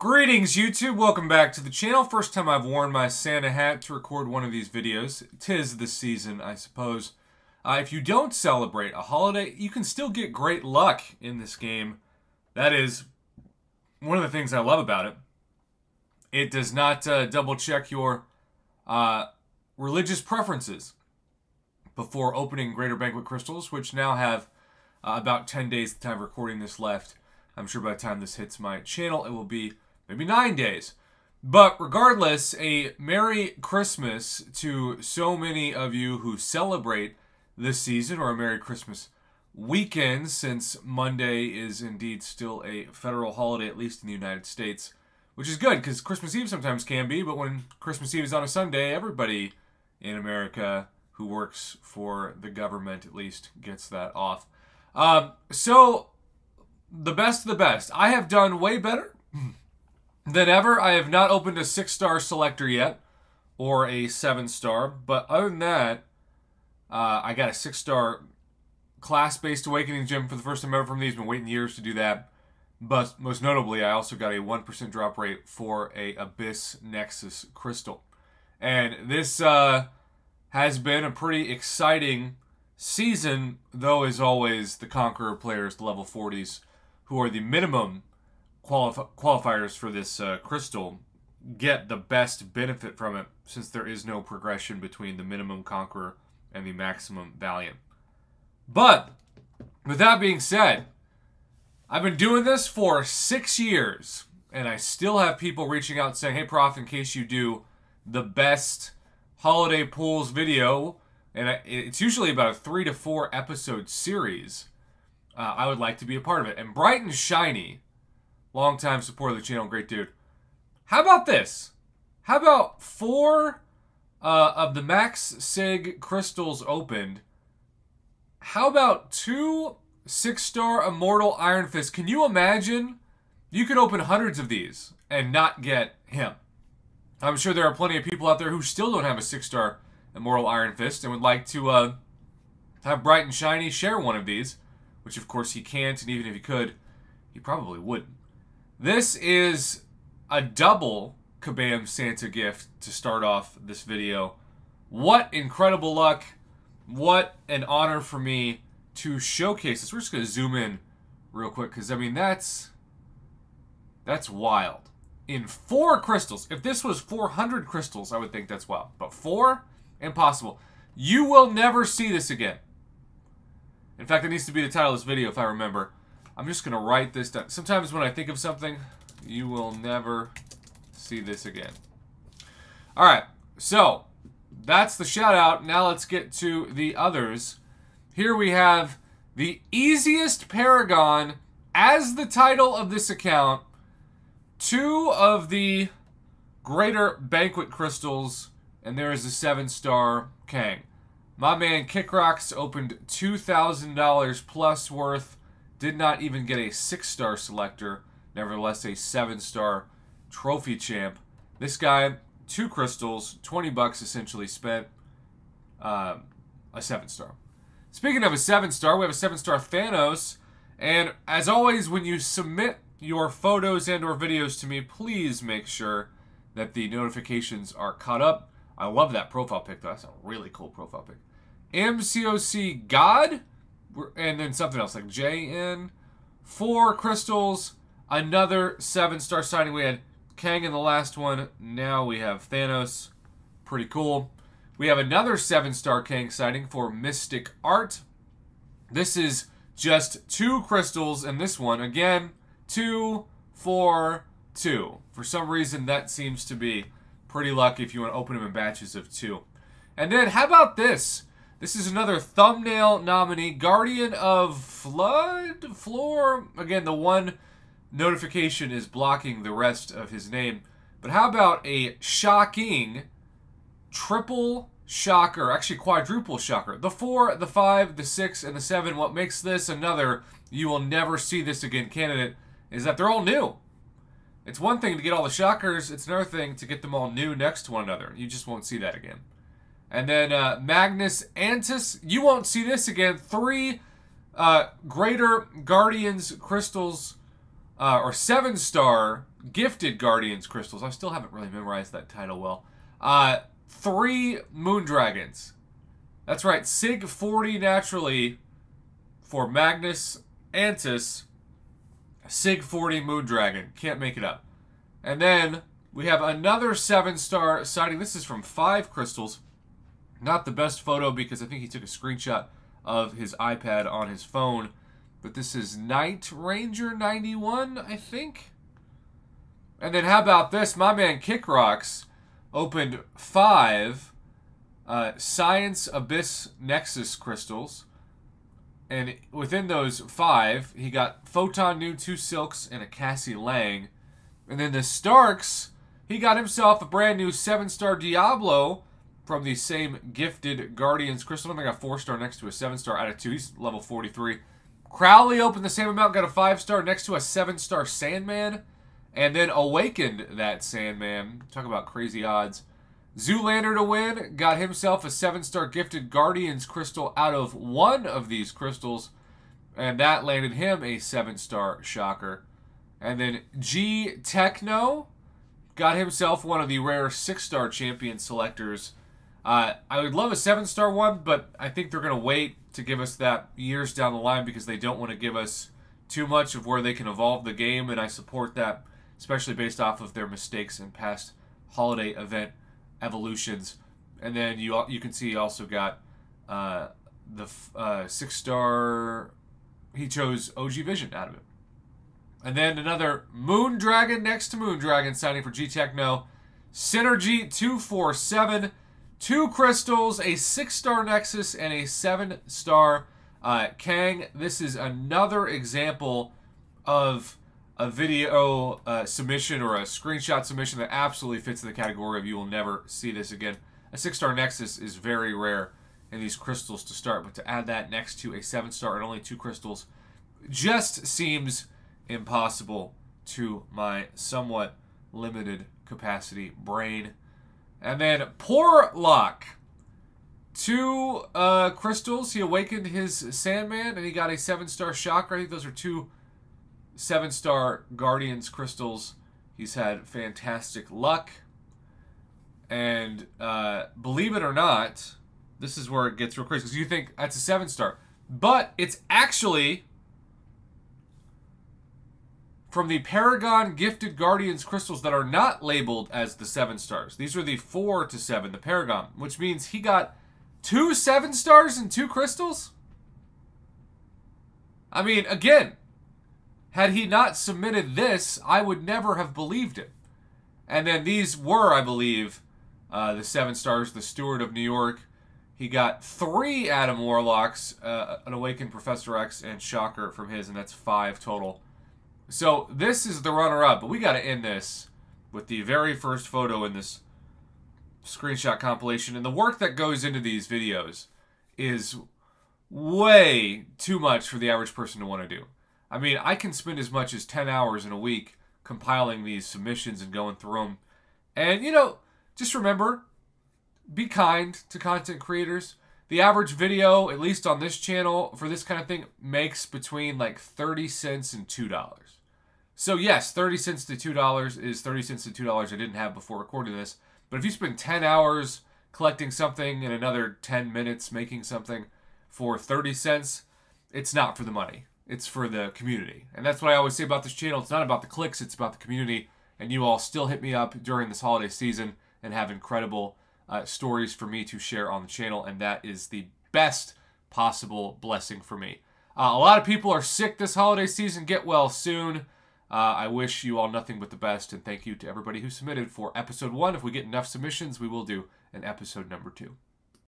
Greetings YouTube, welcome back to the channel. First time I've worn my Santa hat to record one of these videos. Tis the season, I suppose. Uh, if you don't celebrate a holiday, you can still get great luck in this game. That is one of the things I love about it. It does not uh, double check your uh, religious preferences before opening Greater Banquet Crystals, which now have uh, about 10 days the time recording this left. I'm sure by the time this hits my channel, it will be maybe nine days. But regardless, a Merry Christmas to so many of you who celebrate this season, or a Merry Christmas weekend, since Monday is indeed still a federal holiday, at least in the United States, which is good because Christmas Eve sometimes can be, but when Christmas Eve is on a Sunday, everybody in America who works for the government at least gets that off. Um, so, the best of the best. I have done way better than ever. I have not opened a six star selector yet or a seven star, but other than that, uh, I got a six star class based awakening gem for the first time ever from these. Been waiting years to do that. But most notably, I also got a 1% drop rate for a Abyss Nexus crystal. And this uh, has been a pretty exciting season, though, as always, the Conqueror players, the level 40s, who are the minimum qualif- qualifiers for this uh, crystal get the best benefit from it since there is no progression between the minimum conqueror and the maximum valiant. But with that being said, I've been doing this for six years, and I still have people reaching out saying, "Hey, Prof, in case you do the best holiday pools video, and it's usually about a three to four episode series, uh, I would like to be a part of it." And Bright and Shiny longtime supporter of the channel, great dude. How about this? How about four uh, of the Max Sig crystals opened? How about two six star Immortal Iron Fist? Can you imagine? You could open hundreds of these and not get him. I'm sure there are plenty of people out there who still don't have a six star Immortal Iron Fist and would like to uh, have Bright and Shiny share one of these, which of course he can't, and even if he could, he probably wouldn't. This is a double Kabam Santa gift to start off this video. What incredible luck. What an honor for me to showcase this. We're just going to zoom in real quick because, I mean, that's that's wild. In four crystals, if this was 400 crystals, I would think that's wild. But four? Impossible. You will never see this again. In fact, it needs to be the title of this video if I remember. I'm just going to write this down. Sometimes when I think of something, you will never see this again. All right, so that's the shout out. Now let's get to the others. Here we have the easiest Paragon as the title of this account. Two of the greater banquet crystals, and there is a seven star Kang. My man Kickrocks opened $2,000 plus worth did not even get a six star selector, nevertheless, a seven star trophy champ. This guy, two crystals, 20 bucks essentially spent, uh, a seven star. Speaking of a seven star, we have a seven star Thanos. And as always, when you submit your photos and or videos to me, please make sure that the notifications are caught up. I love that profile pic, though. That's a really cool profile pic. MCOC God and then something else like JN, four crystals, another seven star signing. We had Kang in the last one. Now we have Thanos. Pretty cool. We have another seven star Kang sighting for Mystic Art. This is just two crystals in this one. Again, two, four, two. For some reason, that seems to be pretty lucky if you want to open them in batches of two. And then, how about this? This is another thumbnail nominee, Guardian of Flood Floor. Again, the one notification is blocking the rest of his name. But how about a shocking triple shocker, actually quadruple shocker? The four, the five, the six, and the seven. What makes this another you will never see this again candidate is that they're all new. It's one thing to get all the shockers, it's another thing to get them all new next to one another. You just won't see that again. And then uh, Magnus Antis, you won't see this again. Three uh, Greater Guardians crystals uh, or seven star gifted Guardians crystals. I still haven't really memorized that title well. Uh, three Moon Dragons. That's right, Sig 40 naturally for Magnus Antis. Sig 40 Moon Dragon. Can't make it up. And then we have another seven star sighting. This is from five crystals. Not the best photo because I think he took a screenshot of his iPad on his phone. But this is Night Ranger 91, I think. And then how about this? My man Kick Rocks opened five uh, Science Abyss Nexus crystals. And within those five, he got Photon New, two Silks, and a Cassie Lang. And then the Starks, he got himself a brand new seven star Diablo from the same gifted Guardians crystal. I got four star next to a seven star out of two. He's level 43. Crowley opened the same amount, got a five star next to a seven star Sandman. And then awakened that Sandman. Talk about crazy odds. Zoolander to win, got himself a seven star gifted Guardians crystal out of one of these crystals. And that landed him a seven star shocker. And then G Techno got himself one of the rare six star champion selectors. Uh, I would love a seven star one, but I think they're going to wait to give us that years down the line because they don't want to give us too much of where they can evolve the game. And I support that especially based off of their mistakes in past holiday event evolutions. And then you you can see also got uh, the uh, six star. He chose OG Vision out of it. And then another Moon Dragon next to Moon Dragon signing for G Techno. Synergy 247. Two crystals, a six star Nexus, and a seven star uh, Kang. This is another example of a video uh, submission or a screenshot submission that absolutely fits the category of you will never see this again. A six-star Nexus is very rare in these crystals to start, but to add that next to a seven-star and only two crystals just seems impossible to my somewhat limited capacity brain. And then poor luck. Two uh, crystals. He awakened his Sandman, and he got a seven-star Shocker. I think those are two seven star Guardians crystals. He's had fantastic luck. And uh, believe it or not, this is where it gets real crazy because you think that's a seven star. But it's actually from the Paragon Gifted Guardians crystals that are not labeled as the seven stars. These are the four to seven, the Paragon, which means he got two seven stars and two crystals. I mean, again, had he not submitted this, I would never have believed it. And then these were, I believe, uh, the seven stars, the Steward of New York. He got three Adam Warlocks, uh, an Awakened Professor X, and Shocker from his, and that's five total. So this is the runner-up, but we got to end this with the very first photo in this screenshot compilation. And the work that goes into these videos is way too much for the average person to want to do. I mean, I can spend as much as 10 hours in a week compiling these submissions and going through them. And, you know, just remember be kind to content creators. The average video, at least on this channel, for this kind of thing, makes between like 30 cents and $2. So, yes, 30 cents to $2 is 30 cents to $2 I didn't have before recording this. But if you spend 10 hours collecting something and another 10 minutes making something for 30 cents, it's not for the money. It's for the community. And that's what I always say about this channel. It's not about the clicks, it's about the community. And you all still hit me up during this holiday season and have incredible uh, stories for me to share on the channel. And that is the best possible blessing for me. Uh, a lot of people are sick this holiday season. Get well soon. Uh, I wish you all nothing but the best, and thank you to everybody who submitted for episode one. If we get enough submissions, we will do an episode number two.